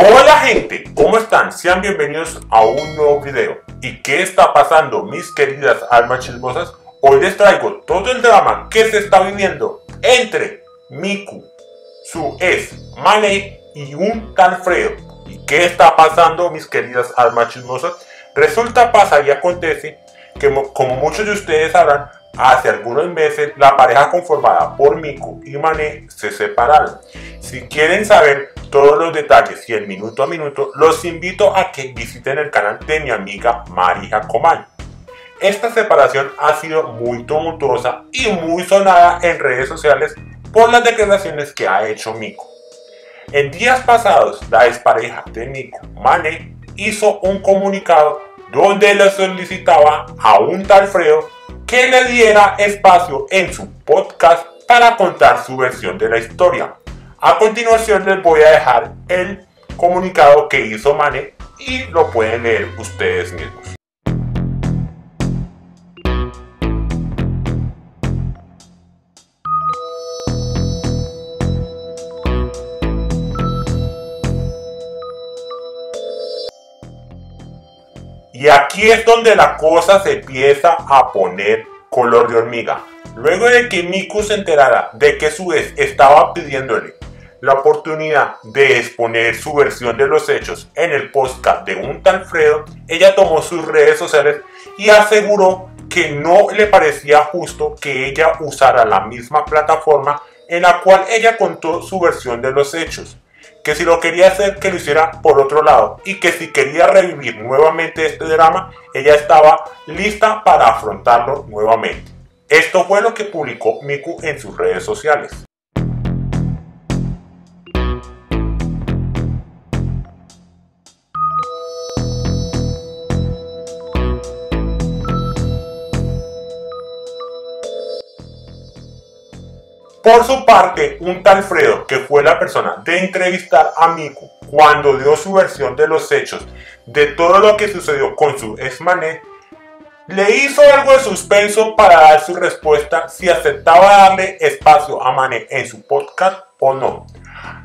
Hola gente, ¿cómo están? Sean bienvenidos a un nuevo video. ¿Y qué está pasando mis queridas almas chismosas? Hoy les traigo todo el drama que se está viviendo entre Miku, su ex Mane y un tal Fredo. ¿Y qué está pasando mis queridas almas chismosas? Resulta, pasa y acontece que como muchos de ustedes sabrán, Hace algunos meses la pareja conformada por Miku y Mané se separaron. Si quieren saber todos los detalles y el minuto a minuto, los invito a que visiten el canal de mi amiga Marija Comal. Esta separación ha sido muy tumultuosa y muy sonada en redes sociales por las declaraciones que ha hecho Miku. En días pasados, la expareja de Miku, Mane, hizo un comunicado donde le solicitaba a un tal Fredo que le diera espacio en su podcast para contar su versión de la historia. A continuación les voy a dejar el comunicado que hizo Mane y lo pueden leer ustedes mismos. Y aquí es donde la cosa se empieza a poner color de hormiga. Luego de que Miku se enterara de que su ex estaba pidiéndole la oportunidad de exponer su versión de los hechos en el podcast de un tal Fredo, ella tomó sus redes sociales y aseguró que no le parecía justo que ella usara la misma plataforma en la cual ella contó su versión de los hechos que si lo quería hacer, que lo hiciera por otro lado y que si quería revivir nuevamente este drama, ella estaba lista para afrontarlo nuevamente. Esto fue lo que publicó Miku en sus redes sociales. Por su parte, un tal Fredo, que fue la persona de entrevistar a Miku cuando dio su versión de los hechos de todo lo que sucedió con su ex Mané, le hizo algo de suspenso para dar su respuesta si aceptaba darle espacio a Mané en su podcast o no.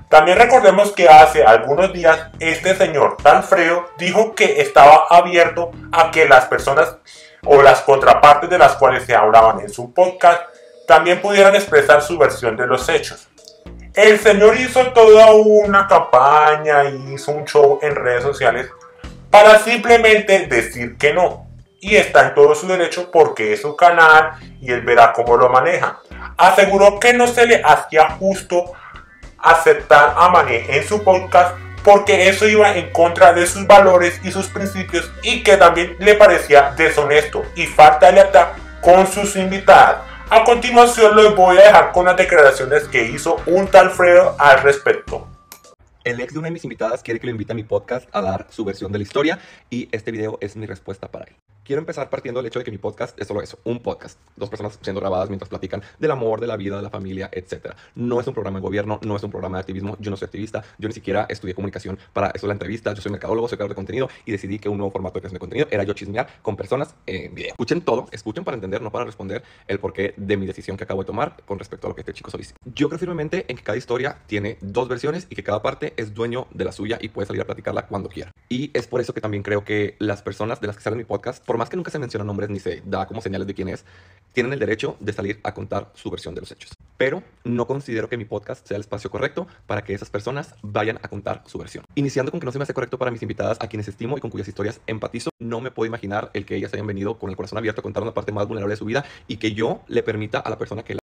También recordemos que hace algunos días este señor tal Fredo dijo que estaba abierto a que las personas o las contrapartes de las cuales se hablaban en su podcast también pudieran expresar su versión de los hechos. El señor hizo toda una campaña hizo un show en redes sociales para simplemente decir que no. Y está en todo su derecho porque es su canal y él verá cómo lo maneja. Aseguró que no se le hacía justo aceptar a Mané en su podcast porque eso iba en contra de sus valores y sus principios y que también le parecía deshonesto y falta de lealtad con sus invitadas. A continuación los voy a dejar con las declaraciones que hizo un tal Fredo al respecto. El ex de una de mis invitadas quiere que lo invite a mi podcast a dar su versión de la historia y este video es mi respuesta para él. Quiero empezar partiendo del hecho de que mi podcast es solo eso, un podcast. Dos personas siendo grabadas mientras platican del amor, de la vida, de la familia, etc. No es un programa de gobierno, no es un programa de activismo. Yo no soy activista, yo ni siquiera estudié comunicación para eso la entrevista. Yo soy mercadólogo, soy creador de contenido y decidí que un nuevo formato de creación de contenido era yo chismear con personas en video. Escuchen todo, escuchen para entender, no para responder el porqué de mi decisión que acabo de tomar con respecto a lo que este chico solicita. Yo creo firmemente en que cada historia tiene dos versiones y que cada parte es dueño de la suya y puede salir a platicarla cuando quiera. Y es por eso que también creo que las personas de las que salen mi podcast, por más que nunca se mencionan nombres ni se da como señales de quién es, tienen el derecho de salir a contar su versión de los hechos. Pero no considero que mi podcast sea el espacio correcto para que esas personas vayan a contar su versión. Iniciando con que no se me hace correcto para mis invitadas a quienes estimo y con cuyas historias empatizo, no me puedo imaginar el que ellas hayan venido con el corazón abierto a contar una parte más vulnerable de su vida y que yo le permita a la persona que la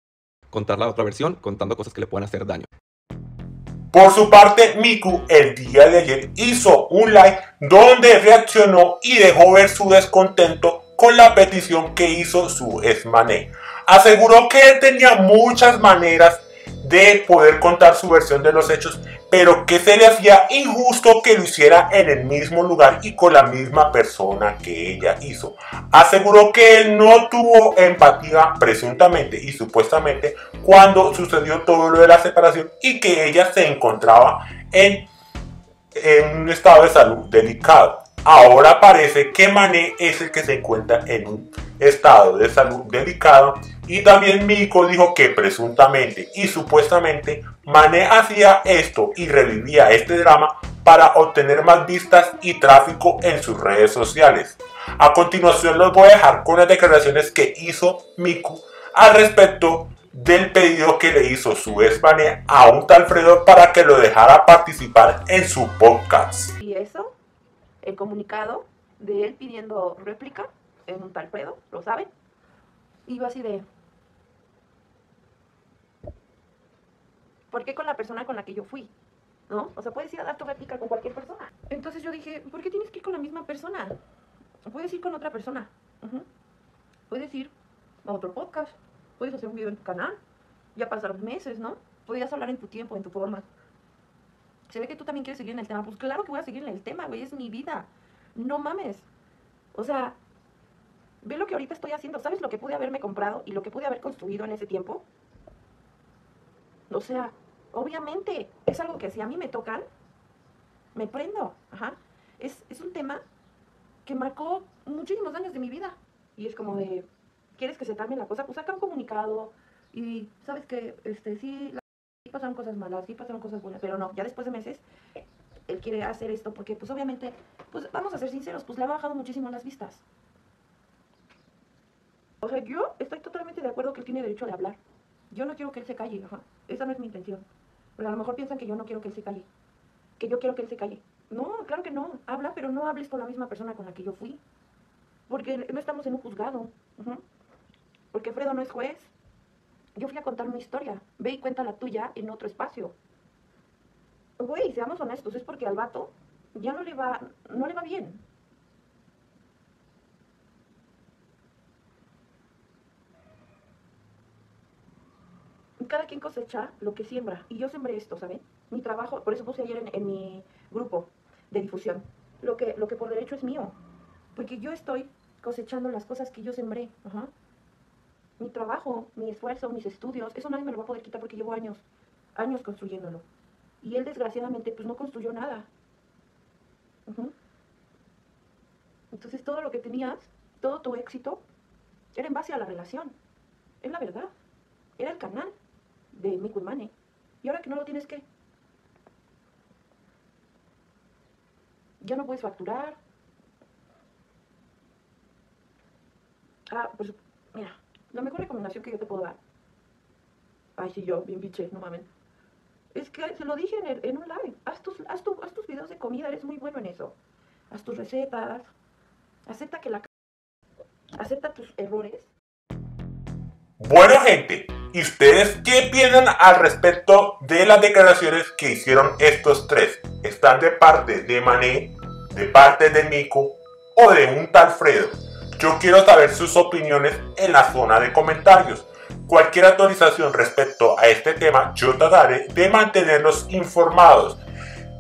contar la otra versión contando cosas que le puedan hacer daño. Por su parte, Miku el día de ayer hizo un live donde reaccionó y dejó ver su descontento con la petición que hizo su ex Mané. Aseguró que él tenía muchas maneras de poder contar su versión de los hechos, pero que se le hacía injusto que lo hiciera en el mismo lugar y con la misma persona que ella hizo. Aseguró que él no tuvo empatía presuntamente y supuestamente cuando sucedió todo lo de la separación y que ella se encontraba en, en un estado de salud delicado. Ahora parece que Mané es el que se encuentra en un estado de salud delicado y también Miko dijo que presuntamente y supuestamente Mané hacía esto y revivía este drama para obtener más vistas y tráfico en sus redes sociales. A continuación los voy a dejar con las declaraciones que hizo Miku al respecto del pedido que le hizo su España a un tal Fredo para que lo dejara participar en su podcast. Y eso, el comunicado de él pidiendo réplica en un tal Fredo, ¿lo saben? Iba así de, ¿por qué con la persona con la que yo fui? ¿No? O sea, puedes ir a dar tu réplica con cualquier persona. Entonces yo dije, ¿por qué tienes que ir con la misma persona? Puedes ir con otra persona. Puedes ir a otro podcast. Puedes hacer un video en tu canal. Ya pasaron meses, ¿no? Podrías hablar en tu tiempo, en tu forma. Se ve que tú también quieres seguir en el tema. Pues claro que voy a seguir en el tema, güey. Es mi vida. No mames. O sea, ve lo que ahorita estoy haciendo. ¿Sabes lo que pude haberme comprado y lo que pude haber construido en ese tiempo? O sea, obviamente es algo que si a mí me tocan, me prendo. Ajá. Es, es un tema que marcó muchísimos años de mi vida. Y es como de, ¿quieres que se cambie la cosa? Pues saca un comunicado y sabes que este, sí, pasaron cosas malas, sí pasaron cosas buenas, pero no, ya después de meses él quiere hacer esto porque pues obviamente, pues vamos a ser sinceros, pues le ha bajado muchísimo las vistas. O sea, yo estoy totalmente de acuerdo que él tiene derecho de hablar. Yo no quiero que él se calle, ajá. Esa no es mi intención. Pero a lo mejor piensan que yo no quiero que él se calle. Que yo quiero que él se calle. No, claro que no. Habla, pero no hables con la misma persona con la que yo fui. Porque no estamos en un juzgado. Porque Fredo no es juez. Yo fui a contar una historia. Ve y cuenta la tuya en otro espacio. Güey, seamos honestos, es porque al vato ya no le va, no le va bien. Cada quien cosecha lo que siembra. Y yo sembré esto, ¿saben? Mi trabajo, por eso puse ayer en, mi grupo de difusión, lo que, lo que por derecho es mío. Porque yo estoy cosechando las cosas que yo sembré. Mi trabajo, mi esfuerzo, mis estudios, eso nadie me lo va a poder quitar porque llevo años, años construyéndolo. Y él desgraciadamente pues no construyó nada. Entonces todo lo que tenías, todo tu éxito, era en base a la relación. Es la verdad. Era el canal de mi Mane. Y ahora que no lo tienes, ¿qué? Ya no puedes facturar. Ah, pues, mira, la mejor recomendación que yo te puedo dar. Ay, sí, yo, bien pinche, no mames. Es que se lo dije en, en un live. Haz tus, haz tus videos de comida, eres muy bueno en eso. Haz tus recetas. Acepta que la... Acepta tus errores. Bueno, gente, ¿Y ustedes qué piensan al respecto de las declaraciones que hicieron estos tres? ¿Están de parte de Mané, de parte de Nico o de un tal Fredo? Yo quiero saber sus opiniones en la zona de comentarios. Cualquier actualización respecto a este tema, yo trataré de mantenerlos informados.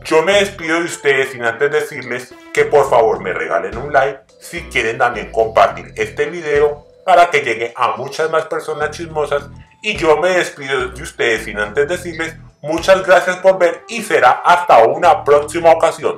Yo me despido de ustedes sin antes decirles que por favor me regalen un like si quieren también compartir este video para que llegue a muchas más personas chismosas y yo me despido de ustedes sin antes decirles muchas gracias por ver y será hasta una próxima ocasión.